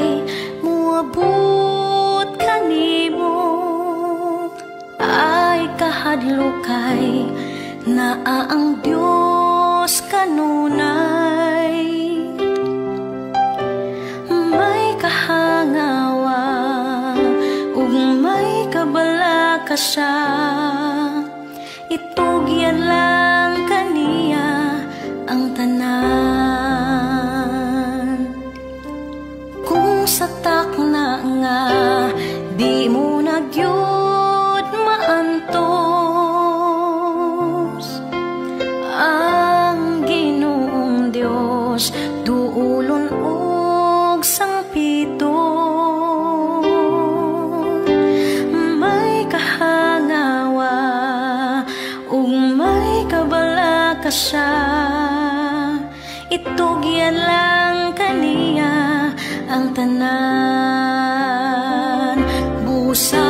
pagsulay muabot kanimo ay kahadlokay na ang Dios kanunay siya. Itugyan lang kaniya ang tanan. Busa